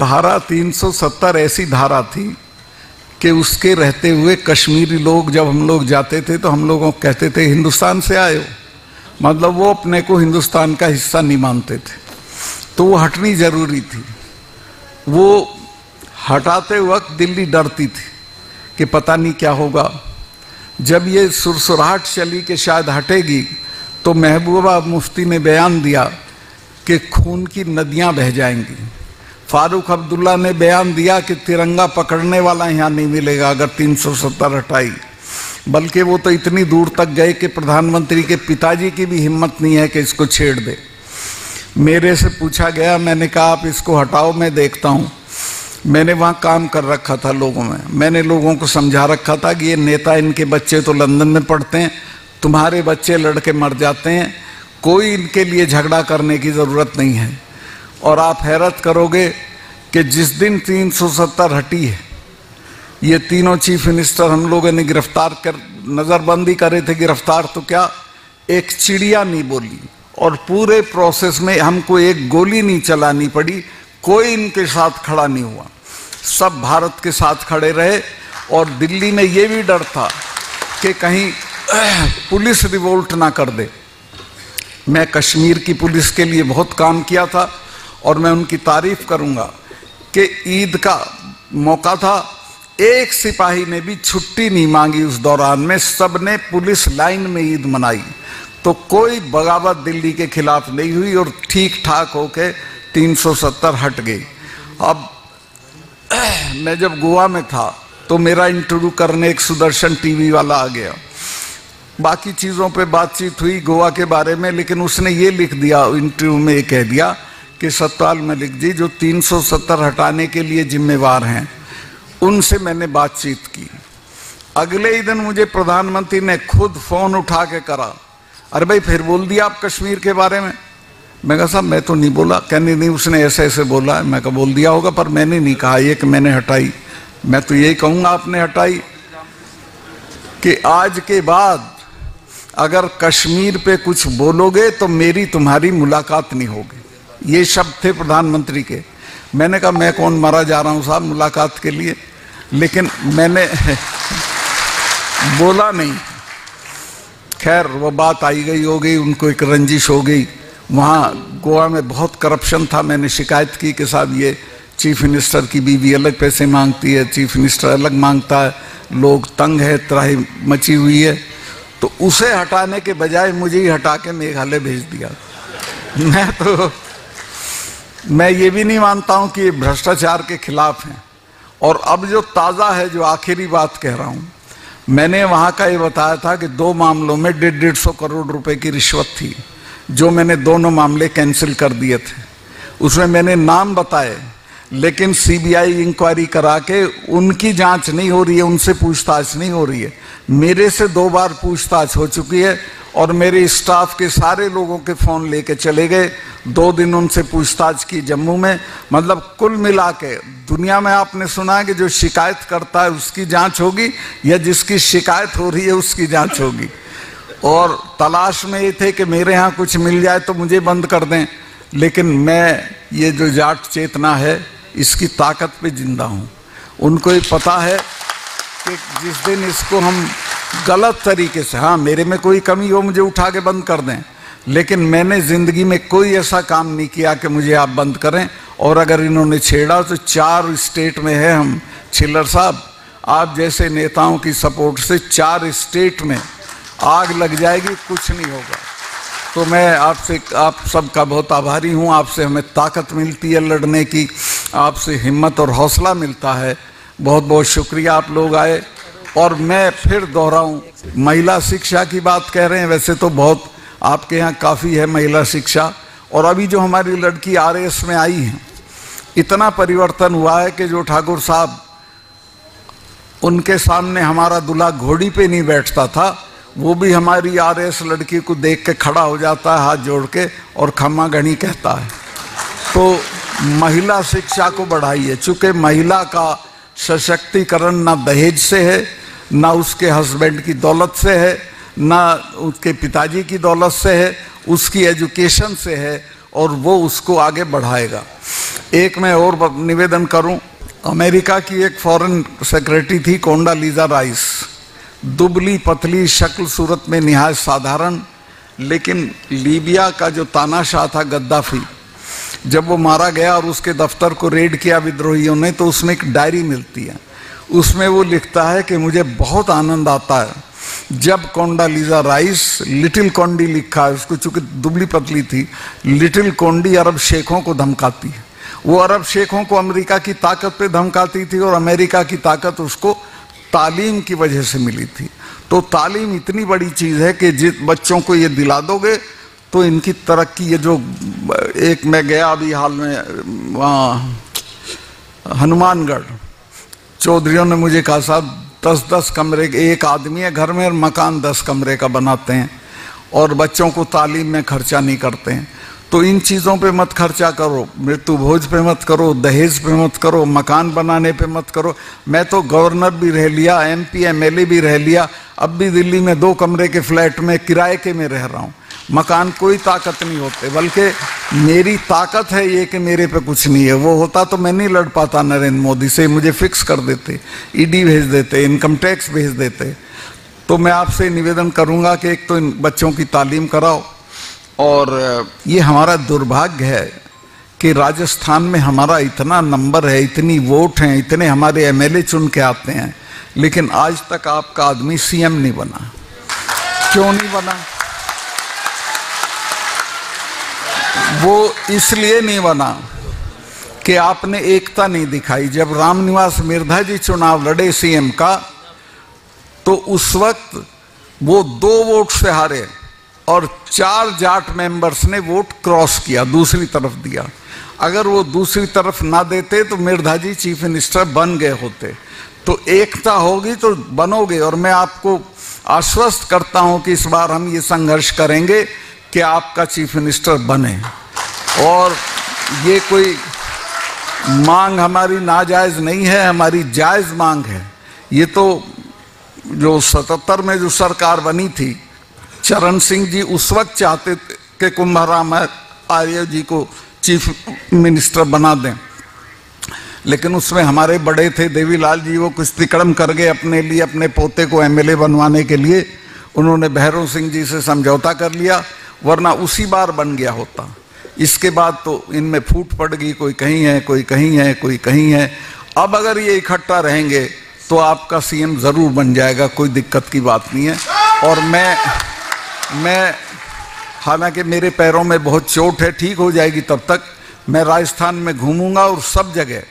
धारा 370 ऐसी धारा थी कि उसके रहते हुए कश्मीरी लोग जब हम लोग जाते थे तो हम लोगों कहते थे, हिंदुस्तान से आए हो मतलब वो अपने को हिंदुस्तान का हिस्सा नहीं मानते थे। तो वो हटनी ज़रूरी थी। वो हटाते वक्त दिल्ली डरती थी कि पता नहीं क्या होगा। जब ये सुरसुराहट चली कि शायद हटेगी तो महबूबा मुफ्ती ने बयान दिया कि खून की नदियाँ बह जाएँगी। फारूक अब्दुल्ला ने बयान दिया कि तिरंगा पकड़ने वाला यहाँ नहीं मिलेगा अगर 370 हटाई। बल्कि वो तो इतनी दूर तक गए कि प्रधानमंत्री के पिताजी की भी हिम्मत नहीं है कि इसको छेड़ दे। मेरे से पूछा गया, मैंने कहा, आप इसको हटाओ, मैं देखता हूँ। मैंने वहाँ काम कर रखा था लोगों में। मैंने लोगों को समझा रखा था कि ये नेता, इनके बच्चे तो लंदन में पढ़ते हैं, तुम्हारे बच्चे लड़के मर जाते हैं, कोई इनके लिए झगड़ा करने की ज़रूरत नहीं है। और आप हैरत करोगे कि जिस दिन 370 हटी है, ये तीनों चीफ मिनिस्टर हम लोगों ने गिरफ़्तार कर, नज़रबंदी करे थे, गिरफ़्तार तो क्या? एक चिड़िया नहीं बोली और पूरे प्रोसेस में हमको एक गोली नहीं चलानी पड़ी, कोई इनके साथ खड़ा नहीं हुआ। सब भारत के साथ खड़े रहे और दिल्ली में ये भी डर था कि कहीं पुलिस रिवोल्ट ना कर दे। मैं कश्मीर की पुलिस के लिए बहुत काम किया था और मैं उनकी तारीफ़ करूँगा कि ईद का मौका था। एक सिपाही ने भी छुट्टी नहीं मांगी उस दौरान में। सबने पुलिस लाइन में ईद मनाई। तो कोई बगावत दिल्ली के खिलाफ नहीं हुई और ठीक ठाक होके 370 हट गई। अब मैं जब गोवा में था तो मेरा इंटरव्यू करने एक सुदर्शन टीवी वाला आ गया। बाकी चीज़ों पे बातचीत हुई गोवा के बारे में, लेकिन उसने ये लिख दिया, इंटरव्यू में ये कह दिया कि सतपाल मलिक जी, जो 370 हटाने के लिए जिम्मेवार हैं, उनसे मैंने बातचीत की। अगले ही दिन मुझे प्रधानमंत्री ने खुद फ़ोन उठा के करा, अरे भाई, फिर बोल दिया आप कश्मीर के बारे में। मैं कहा, साहब, मैं तो नहीं बोला। कहने, नहीं, उसने ऐसे ऐसे बोला। मैं कहा, बोल दिया होगा, पर मैंने नहीं कहा, ये कि मैंने हटाई। मैं तो यही कहूँगा, आपने हटाई कि आज के बाद अगर कश्मीर पे कुछ बोलोगे तो मेरी तुम्हारी मुलाकात नहीं होगी। ये शब्द थे प्रधानमंत्री के। मैंने कहा, मैं कौन मारा जा रहा हूँ साहब मुलाकात के लिए? लेकिन मैंने बोला नहीं। खैर, वो बात आई गई, हो गई, उनको एक रंजिश हो गई। वहाँ गोवा में बहुत करप्शन था। मैंने शिकायत की कि साहब, ये चीफ मिनिस्टर की बीवी अलग पैसे मांगती है, चीफ मिनिस्टर अलग माँगता है, लोग तंग है, त्राही मची हुई है। तो उसे हटाने के बजाय मुझे ही हटा के मेघालय भेज दिया। मैं तो मैं ये भी नहीं मानता हूँ कि भ्रष्टाचार के खिलाफ हैं। और अब जो ताज़ा है, जो आखिरी बात कह रहा हूँ, मैंने वहाँ का ये बताया था कि दो मामलों में डेढ़ डेढ़ सौ करोड़ रुपए की रिश्वत थी, जो मैंने दोनों मामले कैंसिल कर दिए थे। उसमें मैंने नाम बताए, लेकिन सीबीआई इंक्वायरी करा के उनकी जाँच नहीं हो रही है, उनसे पूछताछ नहीं हो रही है। मेरे से दो बार पूछताछ हो चुकी है और मेरे स्टाफ के सारे लोगों के फ़ोन लेके चले गए। दो दिन उनसे पूछताछ की जम्मू में। मतलब कुल मिला के, दुनिया में आपने सुना है कि जो शिकायत करता है उसकी जाँच होगी, या जिसकी शिकायत हो रही है उसकी जाँच होगी। और तलाश में ये थे कि मेरे यहाँ कुछ मिल जाए तो मुझे बंद कर दें। लेकिन मैं, ये जो जाट चेतना है, इसकी ताकत पे ज़िंदा हूँ। उनको ये पता है कि जिस दिन इसको हम गलत तरीके से हाँ मेरे में कोई कमी हो, मुझे उठा के बंद कर दें। लेकिन मैंने ज़िंदगी में कोई ऐसा काम नहीं किया कि मुझे आप बंद करें। और अगर इन्होंने छेड़ा तो चार स्टेट में है हम। छिल्लर साहब, आप जैसे नेताओं की सपोर्ट से चार स्टेट में आग लग जाएगी, कुछ नहीं होगा। तो मैं आपसे, आप सबका बहुत आभारी हूँ। आपसे हमें ताकत मिलती है लड़ने की। आपसे हिम्मत और हौसला मिलता है। बहुत बहुत शुक्रिया, आप लोग आए। और मैं फिर दोहराऊं, महिला शिक्षा की बात कह रहे हैं, वैसे तो बहुत आपके यहाँ काफ़ी है महिला शिक्षा, और अभी जो हमारी लड़की आर में आई है, इतना परिवर्तन हुआ है कि जो ठाकुर साहब, उनके सामने हमारा दूल्हा घोड़ी पे नहीं बैठता था, वो भी हमारी आर एस लड़की को देख के खड़ा हो जाता है, हाथ जोड़ के, और खम्मा गणी कहता है। तो महिला शिक्षा को बढ़ाइए, चूँकि महिला का सशक्तिकरण ना दहेज से है ना उसके हस्बैंड की दौलत से है, ना उसके पिताजी की दौलत से है, उसकी एजुकेशन से है, और वो उसको आगे बढ़ाएगा। एक मैं और निवेदन करूँ। अमेरिका की एक फॉरेन सेक्रेटरी थी, कोंडा लीजा राइस। दुबली पतली शक्ल सूरत में निहायत साधारण, लेकिन लीबिया का जो तानाशाह था, गद्दाफी। जब वो मारा गया और उसके दफ्तर को रेड किया विद्रोहियों ने तो उसमें एक डायरी मिलती है। उसमें वो लिखता है कि मुझे बहुत आनंद आता है। जब कोंडा लीजा राइस, लिटिल कौंडी लिखा है, उसको चूँकि दुबली पतली थी, लिटिल कौंडी अरब शेखों को धमकाती है। वो अरब शेखों को अमेरिका की ताकत पे धमकाती थी और अमेरिका की ताकत उसको तालीम की वजह से मिली थी। तो तालीम इतनी बड़ी चीज़ है कि जिस बच्चों को ये दिला दोगे तो इनकी तरक्की, ये जो एक मैं गया अभी हाल में, वहाँ, हनुमानगढ़। चौधरीयों ने मुझे कहा, साहब दस दस कमरे के एक आदमी है घर में और मकान दस कमरे का बनाते हैं और बच्चों को तालीम में खर्चा नहीं करते हैं। तो इन चीज़ों पे मत खर्चा करो, मृत्यु भोज पे मत करो, दहेज पे मत करो, मकान बनाने पे मत करो। मैं तो गवर्नर भी रह लिया, एमपी, एमएलए भी रह लिया, अब भी दिल्ली में दो कमरे के फ्लैट में किराए के में रह रहा हूँ। मकान कोई ताकत नहीं होते, बल्कि मेरी ताकत है ये कि मेरे पे कुछ नहीं है। वो होता तो मैं नहीं लड़ पाता नरेंद्र मोदी से, मुझे फिक्स कर देते ईडी भेज देते इनकम टैक्स भेज देते। तो मैं आपसे निवेदन करूँगा कि एक तो इन बच्चों की तालीम कराओ। और, ये हमारा दुर्भाग्य है कि राजस्थान में हमारा इतना नंबर है, इतनी वोट हैं, इतने हमारे एमएलए चुन के आते हैं। लेकिन आज तक आपका आदमी सीएम नहीं बना। क्यों नहीं बना? वो इसलिए नहीं बना कि आपने एकता नहीं दिखाई। जब रामनिवास मिर्धा जी चुनाव लड़े सीएम का तो उस वक्त वो दो वोट से हारे और चार जाट मेंबर्स ने वोट क्रॉस किया, दूसरी तरफ़ दिया। अगर वो दूसरी तरफ़ ना देते तो मिर्धा जी चीफ मिनिस्टर बन गए होते। तो एकता होगी तो बनोगे। और मैं आपको आश्वस्त करता हूँ कि इस बार हम ये संघर्ष करेंगे। कि आपका चीफ मिनिस्टर बने। और ये कोई मांग हमारी नाजायज नहीं है, हमारी जायज़ मांग है। ये तो जो सतहत्तर में जो सरकार बनी थी, चरण सिंह जी उस वक्त चाहते थे कि कुंभाराम आर्य जी को चीफ मिनिस्टर बना दें। लेकिन उसमें हमारे बड़े थे देवीलाल जी, वो कुछ तिकड़म कर गए अपने लिए, अपने पोते को एमएलए बनवाने के लिए। उन्होंने भैरव सिंह जी से समझौता कर लिया। वरना उसी बार बन गया होता। इसके बाद तो इनमें फूट पड़ गई, कोई कहीं है, कोई कहीं है, कोई कहीं है। अब अगर ये इकट्ठा रहेंगे तो आपका सीएम ज़रूर बन जाएगा, कोई दिक्कत की बात नहीं है। और मैं मैं, हालाँकि मेरे पैरों में बहुत चोट है, ठीक हो जाएगी तब तक। मैं राजस्थान में घूमूँगा और सब जगह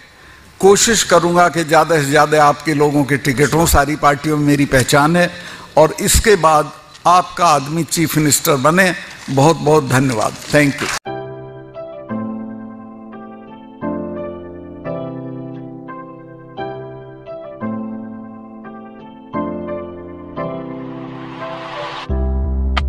कोशिश करूँगा कि ज़्यादा से ज़्यादा आपके लोगों के टिकट हों सारी पार्टियों में मेरी पहचान है। और इसके बाद आपका आदमी चीफ मिनिस्टर बने बहुत बहुत धन्यवाद। Thank you